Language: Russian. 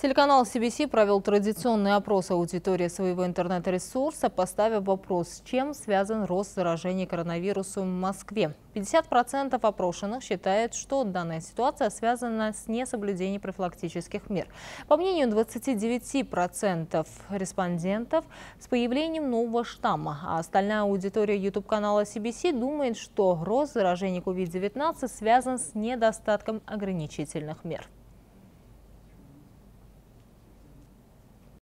Телеканал CBC провел традиционный опрос аудитории своего интернет-ресурса, поставив вопрос, с чем связан рост заражений коронавирусом в Москве. 50% опрошенных считают, что данная ситуация связана с несоблюдением профилактических мер. По мнению 29% респондентов, с появлением нового штамма, а остальная аудитория YouTube-канала CBC думает, что рост заражений COVID-19 связан с недостатком ограничительных мер.